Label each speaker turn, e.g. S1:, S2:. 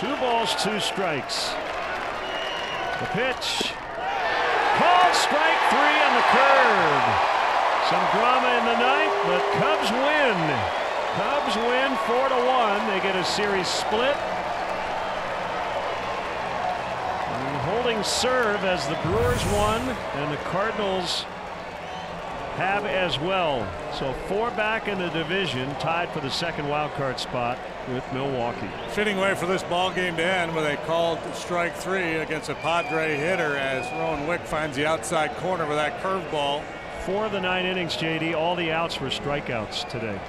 S1: Two balls, two strikes. The pitch. Called strike three on the curve. Some drama in the ninth, but Cubs win. Cubs win four to one. They get a series split. And holding serve as the Brewers won and the Cardinals have as well. So four back in the division, tied for the second wild card spot with Milwaukee.
S2: Fitting way for this ball game to end with a called strike three against a Padre hitter as Rowan Wick finds the outside corner with that curveball.
S1: Four of the nine innings, JD, all the outs were strikeouts today.